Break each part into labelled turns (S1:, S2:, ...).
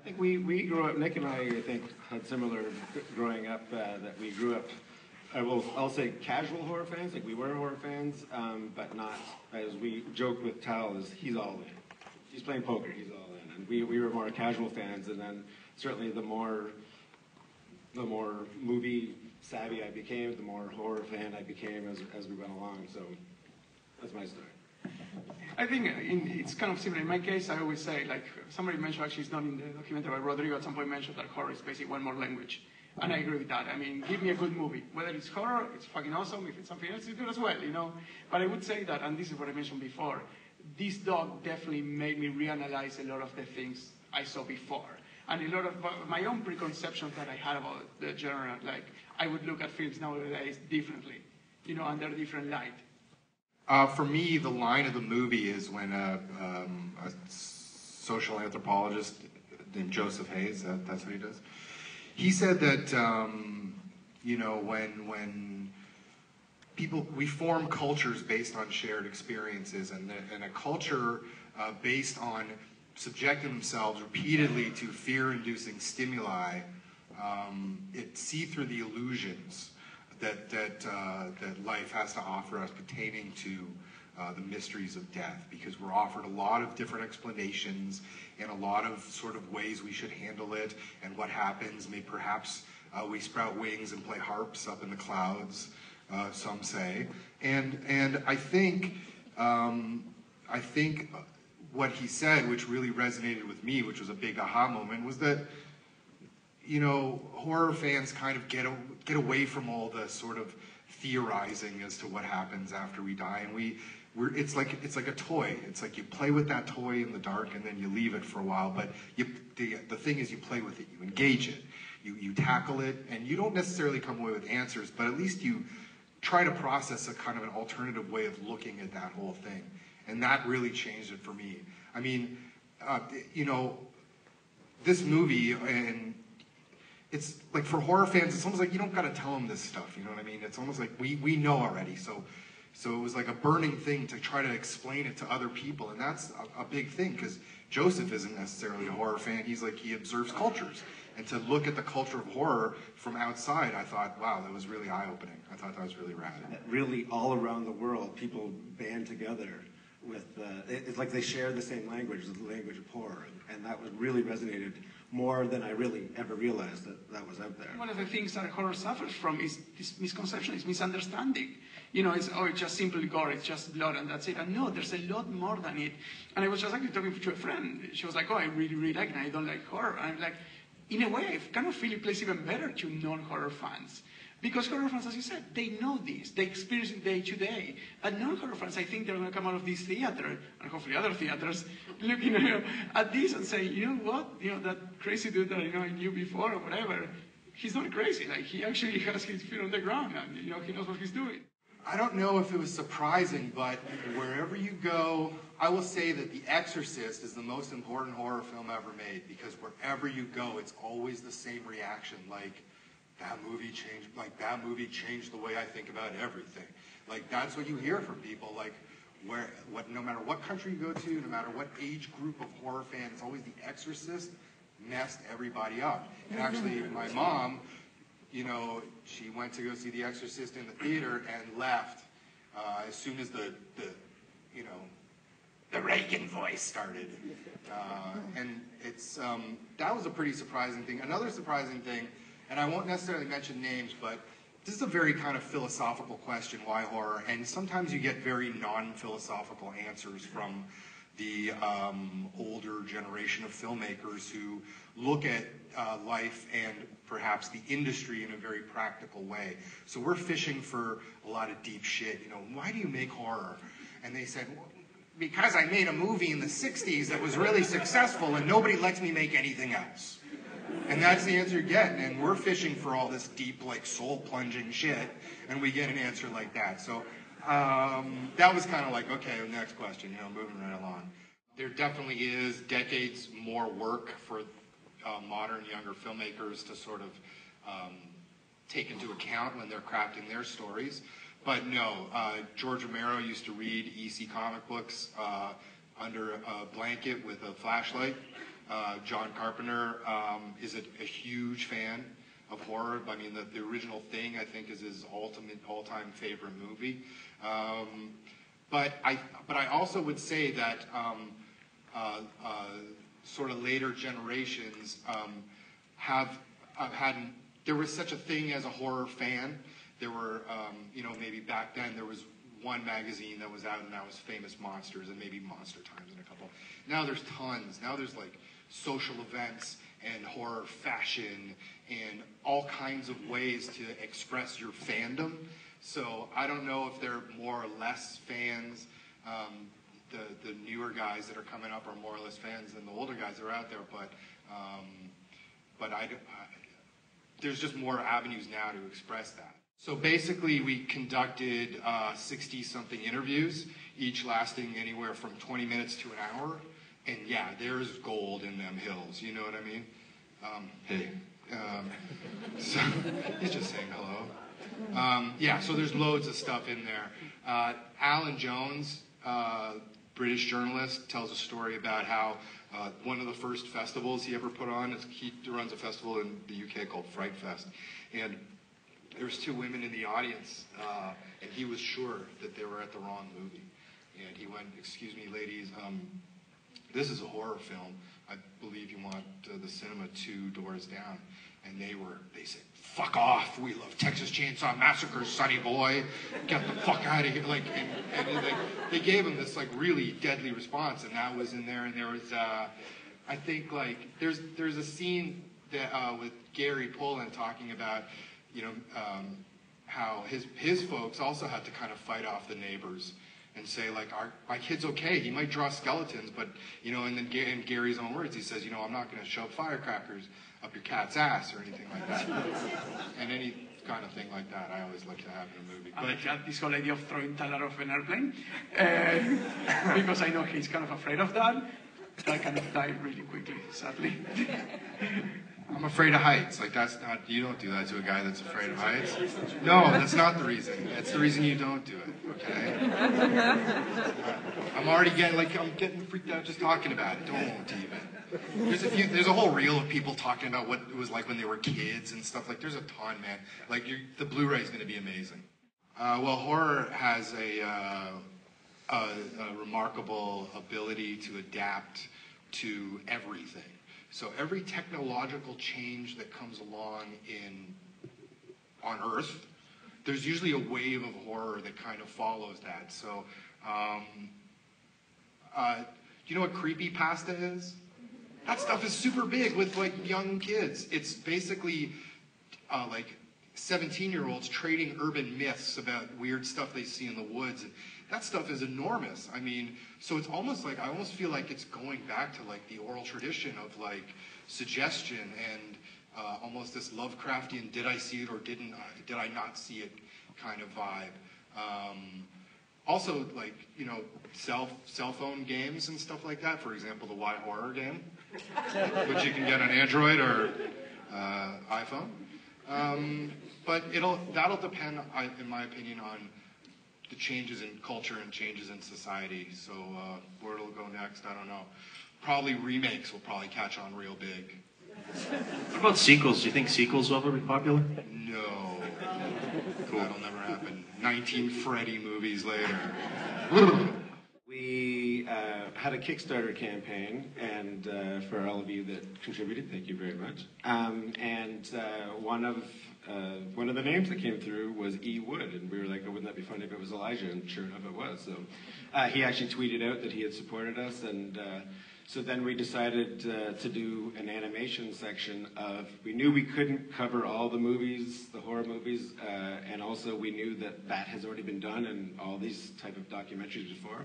S1: I think we, we grew up, Nick and I, I think, had similar growing up, uh, that we grew up, I will, I'll say casual horror fans, like we were horror fans, um, but not, as we joke with Tal, is he's all in. He's playing poker, he's all in. And we, we were more casual fans, and then certainly the more, the more movie savvy I became, the more horror fan I became as, as we went along, so that's my story.
S2: I think uh, in, it's kind of similar. In my case, I always say, like, somebody mentioned, actually, it's not in the documentary, but Rodrigo at some point mentioned that horror is basically one more language. And I agree with that. I mean, give me a good movie. Whether it's horror, it's fucking awesome. If it's something else, it's good as well, you know? But I would say that, and this is what I mentioned before, this dog definitely made me reanalyze a lot of the things I saw before. And a lot of my own preconceptions that I had about the genre, like, I would look at films nowadays differently, you know, under a different light.
S3: Uh, for me, the line of the movie is when a, um, a social anthropologist named Joseph Hayes, that, that's what he does, he said that, um, you know, when, when people, we form cultures based on shared experiences, and, the, and a culture uh, based on subjecting themselves repeatedly to fear-inducing stimuli, um, it see through the illusions that, that, uh, that life has to offer us pertaining to uh, the mysteries of death because we're offered a lot of different explanations and a lot of sort of ways we should handle it and what happens. May perhaps uh, we sprout wings and play harps up in the clouds, uh, some say. And, and I think, um, I think what he said, which really resonated with me, which was a big aha moment, was that you know, horror fans kind of get, a, get away from all the sort of theorizing as to what happens after we die. And we, we're, it's like, it's like a toy. It's like you play with that toy in the dark and then you leave it for a while. But you, the, the thing is you play with it, you engage it, you, you tackle it, and you don't necessarily come away with answers, but at least you try to process a kind of an alternative way of looking at that whole thing. And that really changed it for me. I mean, uh, you know, this movie and it's like for horror fans, it's almost like you don't got to tell them this stuff. You know what I mean? It's almost like we we know already. So so it was like a burning thing to try to explain it to other people, and that's a, a big thing because Joseph isn't necessarily a horror fan. He's like he observes cultures, and to look at the culture of horror from outside, I thought, wow, that was really eye opening. I thought that was really rad.
S1: Really, all around the world, people band together with uh, it's like they share the same language, the language of horror, and that was really resonated more than I really ever realized that that was out there.
S2: One of the things that horror suffers from is this misconception, is misunderstanding. You know, it's, oh, it's just simply gore, it's just blood and that's it. And no, there's a lot more than it. And I was just actually talking to a friend. She was like, oh, I really, really like it, and I don't like horror. And I'm like, in a way, I kind of feel it plays even better to non-horror fans. Because horror fans, as you said, they know this. They experience it day to day. And non-horror fans, I think they're going to come out of this theater, and hopefully other theaters, looking you know, at this and saying, you know what? You know, that crazy dude that you know I knew before or whatever, he's not crazy. Like, he actually has his feet on the ground, and, you know, he knows what he's doing.
S3: I don't know if it was surprising, but wherever you go, I will say that The Exorcist is the most important horror film ever made because wherever you go, it's always the same reaction. Like, that movie changed, like that movie changed the way I think about everything. Like that's what you hear from people. Like where, what, no matter what country you go to, no matter what age group of horror fan, it's always The Exorcist messed everybody up. And actually, my mom, you know, she went to go see The Exorcist in the theater and left uh, as soon as the, the, you know, the Regan voice started. Uh, and it's um, that was a pretty surprising thing. Another surprising thing and I won't necessarily mention names, but this is a very kind of philosophical question, why horror? And sometimes you get very non-philosophical answers from the um, older generation of filmmakers who look at uh, life and perhaps the industry in a very practical way. So we're fishing for a lot of deep shit. You know, why do you make horror? And they said, well, because I made a movie in the 60s that was really successful and nobody lets me make anything else. And that's the answer you're getting. And we're fishing for all this deep, like soul plunging shit, and we get an answer like that. So um, that was kind of like, okay, next question, you know, moving right along. There definitely is decades more work for uh, modern younger filmmakers to sort of um, take into account when they're crafting their stories. But no, uh, George Romero used to read EC comic books uh, under a blanket with a flashlight Uh, John Carpenter um, is a, a huge fan of horror. I mean, the, the original Thing, I think, is his ultimate all-time favorite movie. Um, but I, but I also would say that um, uh, uh, sort of later generations um, have uh, had. There was such a thing as a horror fan. There were, um, you know, maybe back then there was one magazine that was out and that was Famous Monsters and maybe Monster Times and a couple. Now there's tons. Now there's like social events and horror fashion and all kinds of ways to express your fandom. So I don't know if they're more or less fans. Um, the, the newer guys that are coming up are more or less fans than the older guys that are out there, but um, but I, I, there's just more avenues now to express that. So basically, we conducted 60 uh, something interviews, each lasting anywhere from 20 minutes to an hour. And yeah, there's gold in them hills. You know what I mean? Um, hey. Um, so he's just saying hello. Um, yeah, so there's loads of stuff in there. Uh, Alan Jones, uh, British journalist, tells a story about how uh, one of the first festivals he ever put on is he runs a festival in the UK called Fright Fest, and there was two women in the audience, uh, and he was sure that they were at the wrong movie. And he went, excuse me, ladies, um, this is a horror film. I believe you want uh, the cinema two doors down. And they were, they said, fuck off. We love Texas Chainsaw Massacre, sonny boy. Get the fuck out of here. Like, and, and they, they gave him this like really deadly response. And that was in there. And there was, uh, I think like, there's, there's a scene that, uh, with Gary Pullin talking about, you know, um, how his his folks also had to kind of fight off the neighbors and say like, our, my kid's okay. He might draw skeletons, but you know, and then in Gary's own words, he says, you know, I'm not going to shove firecrackers up your cat's ass or anything like that. and any kind of thing like that, I always like to have in a movie.
S2: But I this whole idea of throwing Tyler off an airplane uh, because I know he's kind of afraid of that. I kind of die really quickly, sadly.
S3: I'm afraid of heights. Like that's not you don't do that to a guy that's afraid of heights. No, that's not the reason. That's the reason you don't do it. Okay. I'm already getting like I'm getting freaked out just talking about it. Don't even. There's a few. There's a whole reel of people talking about what it was like when they were kids and stuff. Like there's a ton, man. Like the Blu-ray is going to be amazing. Uh, well, horror has a, uh, a, a remarkable ability to adapt to everything. So every technological change that comes along in on Earth, there's usually a wave of horror that kind of follows that. So, um, uh, do you know what creepy pasta is? That stuff is super big with like young kids. It's basically uh, like 17 year olds trading urban myths about weird stuff they see in the woods. And that stuff is enormous. I mean, so it's almost like I almost feel like it's going back to like the oral tradition of like suggestion and uh, almost this Lovecraftian "did I see it or didn't I, did I not see it" kind of vibe. Um, also, like you know, cell cell phone games and stuff like that. For example, the Why Horror game, which you can get on Android or uh, iPhone. Um, but it'll that'll depend, in my opinion, on the changes in culture and changes in society. So uh, where it'll go next, I don't know. Probably remakes will probably catch on real big.
S4: What about sequels? Do you think sequels will ever be popular?
S3: No. Cool. That'll never happen. 19 Freddy movies later.
S1: we uh, had a Kickstarter campaign, and uh, for all of you that contributed, thank you very much. Um, and uh, one of uh, one of the names that came through was E. Wood, and we were like, oh, wouldn't that be funny if it was Elijah? And sure enough, it was. So uh, he actually tweeted out that he had supported us, and uh, so then we decided uh, to do an animation section of. We knew we couldn't cover all the movies, the horror movies, uh, and also we knew that that has already been done in all these type of documentaries before.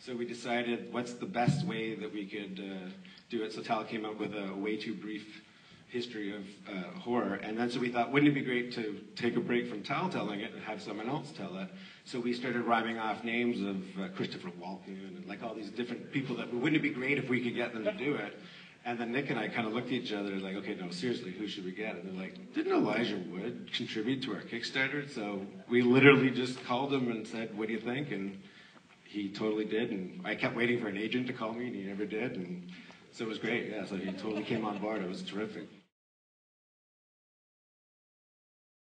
S1: So we decided what's the best way that we could uh, do it. So Tal came up with a way too brief history of uh, horror. And then so we thought, wouldn't it be great to take a break from Tal telling it and have someone else tell it? So we started rhyming off names of uh, Christopher Walken and like all these different people that wouldn't it be great if we could get them to do it? And then Nick and I kind of looked at each other like, okay, no, seriously, who should we get? And they're like, didn't Elijah Wood contribute to our Kickstarter? So we literally just called him and said, what do you think? And he totally did. And I kept waiting for an agent to call me, and he never did. And So it was great. Yeah, so he totally came on board. It was terrific.